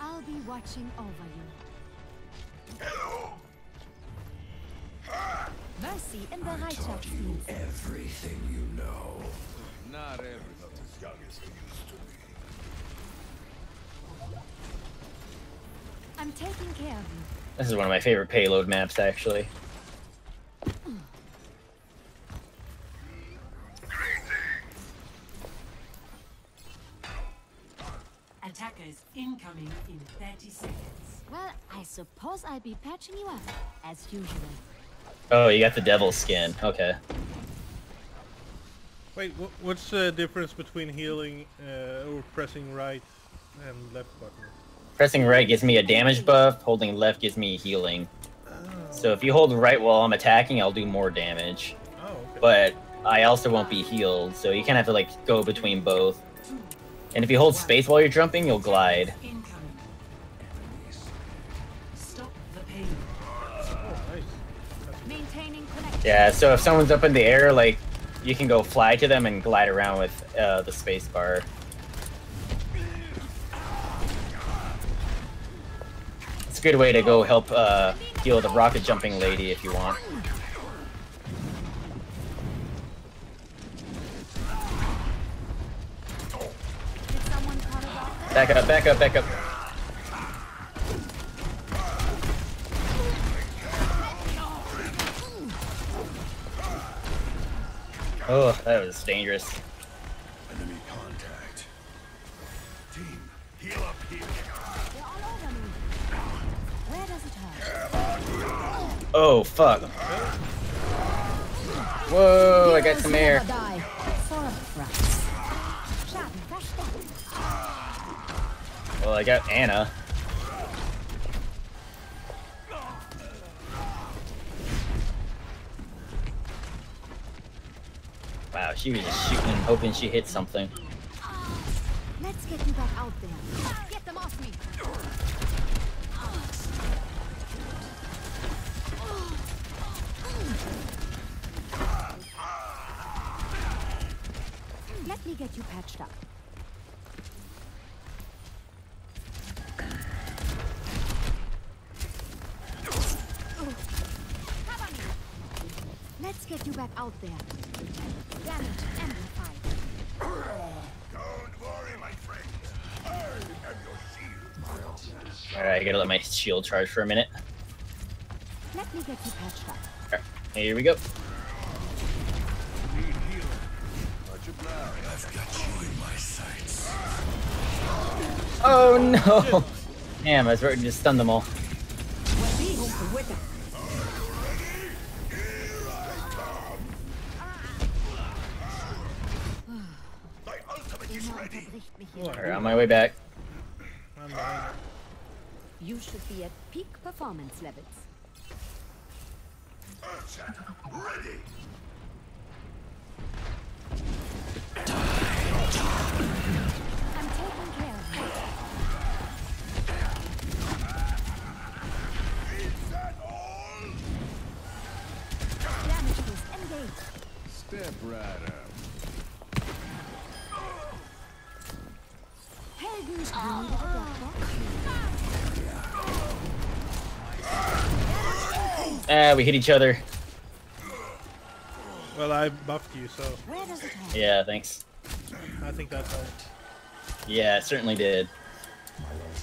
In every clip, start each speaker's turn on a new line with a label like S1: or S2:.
S1: I'll be watching over you. Mercy im Bereitschaftsdienst.
S2: Everything you know.
S3: Not every not as young as he used to be.
S1: I'm taking care of you.
S4: This is one of my favorite payload maps, actually.
S5: Attackers incoming in 30 seconds.
S1: Well, I suppose I'll be patching you up, as usual.
S4: Oh, you got the devil skin. Okay.
S6: Wait, what's the difference between healing uh, or pressing right and left button?
S4: Pressing right gives me a damage buff, holding left gives me healing. So if you hold right while I'm attacking, I'll do more damage.
S6: Oh, okay.
S4: But I also won't be healed, so you kind of have to like go between both. And if you hold space while you're jumping, you'll glide. Yeah, so if someone's up in the air, like, you can go fly to them and glide around with uh, the space bar. It's a good way to go help uh, heal the rocket jumping lady if you want. Back up, back up, back up. Oh, that was dangerous.
S3: Enemy contact. Team, heal up here.
S1: They're all over me. Where does it hurt?
S4: Oh, fuck. Whoa, I got some air. Well, I got Ana. Wow, she was just shooting, hoping she hit something.
S1: Let's get you back out there. Get them off me. Let me get you patched up. Cover me. Let's get you back out there. Damage amplified.
S3: Don't worry, my friend. I am your shield.
S4: Alright, I gotta let my shield charge for a minute.
S1: Let me get you patched up.
S4: Alright, here we go.
S3: Need healing. Much obliged. I've got you in my sights.
S4: Oh no! Damn, I was ready to stun them all. Alright, on my way back.
S1: You should be at peak performance levels.
S3: Earthshatter, ready.
S1: I'm taking care of you.
S3: Is that all?
S1: Damage engaged.
S3: Step right
S4: Ah, we hit each other.
S6: Well, I buffed you, so
S1: Where does it hurt?
S4: Yeah, thanks.
S6: I think that helped.
S4: Yeah, it certainly did.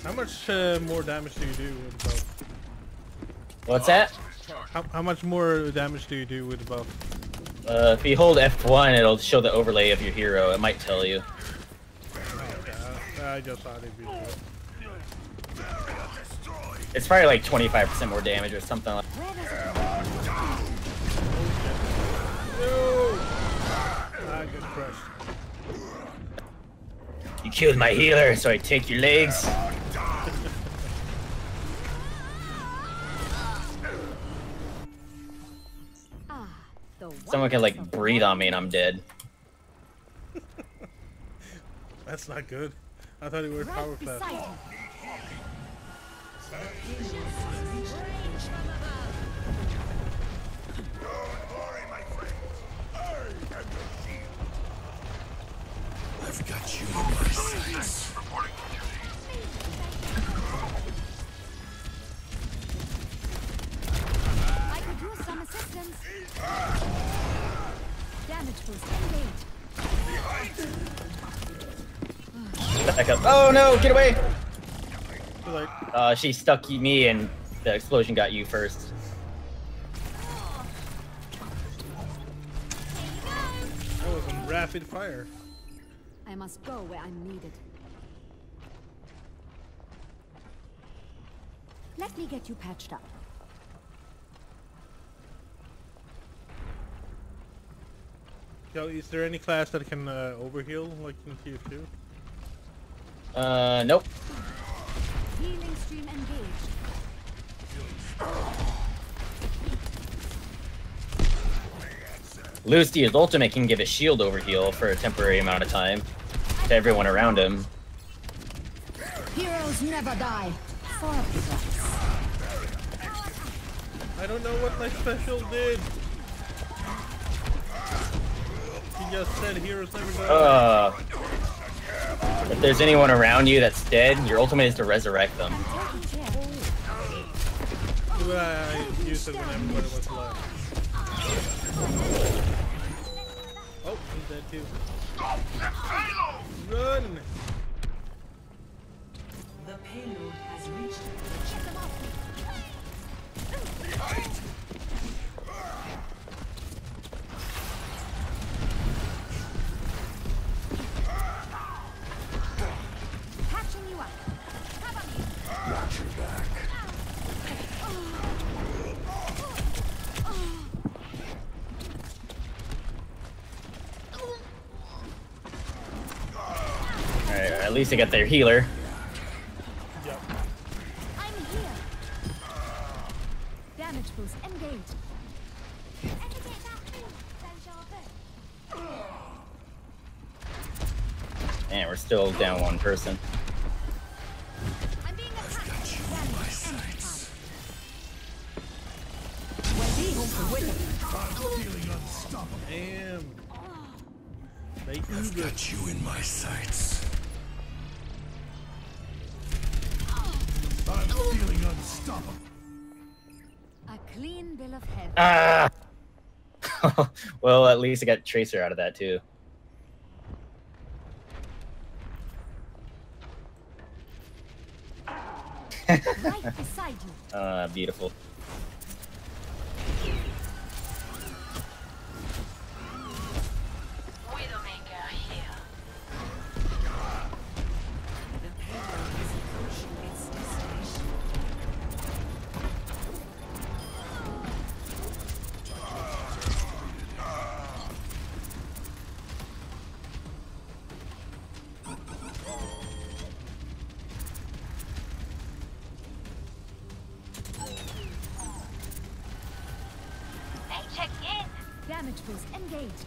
S6: How much uh, more damage do you do with the buff?
S4: What's that?
S6: How, how much more damage do you do with the buff?
S4: Uh, if you hold F1, it'll show the overlay of your hero. It might tell you.
S6: Yeah, I just thought it'd be good.
S4: It's probably like 25% more damage or something like
S1: Where does it hurt?
S6: I get crushed.
S4: You killed my healer, so I take your legs.
S1: Ah,
S4: Someone can like breathe on me and I'm dead.
S6: That's not good. I thought were power
S1: Right
S6: class.
S4: Back up. Oh no, get away! Uh, she stuck me and the explosion got you first.
S6: That was some rapid fire.
S1: I must go where I'm needed. Let me get you patched up.
S6: Yo, is there any class that can uh, overheal like in tier two?
S4: Uh, nope.
S1: Healing stream engaged.
S4: Lúcio's ultimate can give a shield over heal for a temporary amount of time to everyone around him.
S1: Heroes never die. For.
S6: I don't know what my special did. He just said heroes never die.
S4: Uh, if there's anyone around you that's dead, your ultimate is to resurrect them.
S6: Uh, Alive. Oh, he's dead too. Run!
S4: At least they got their healer.
S6: Yep.
S1: I'm here. Damage boost engaged.
S4: And we're still down one person.
S1: I'm being attacked. Damage amplified.
S6: Damn. They
S2: I've got you in my sights. I'm feeling unstoppable.
S1: A clean bill of health.
S4: Ah! well, at least I got Tracer out of that too.
S1: right beside you.
S4: Uh, beautiful.
S1: Damage boost engaged.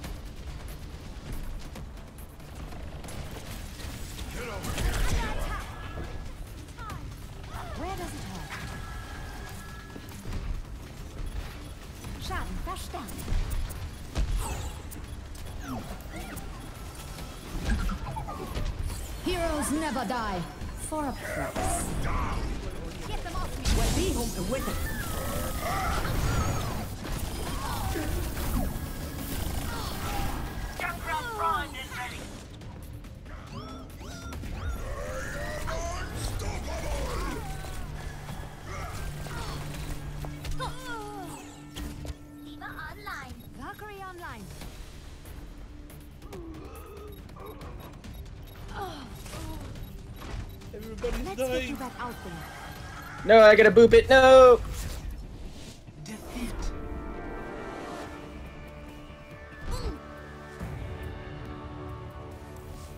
S1: Where does it hurt? Schaden verstärkt. Heroes never die. For a price. Get them off me. online. Valkyrie online.
S6: Everybody's
S1: Let's dying. Get you back out there.
S4: No, I gotta boop it. No. Defeat.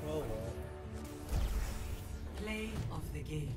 S4: Well. Play of the game.